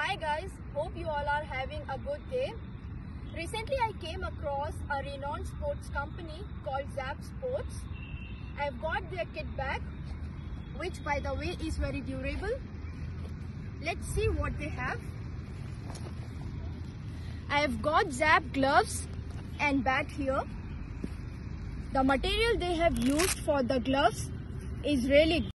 Hi guys, hope you all are having a good day. Recently I came across a renowned sports company called Zap Sports. I've got their kit bag which by the way is very durable. Let's see what they have. I have got Zap gloves and bat here. The material they have used for the gloves is really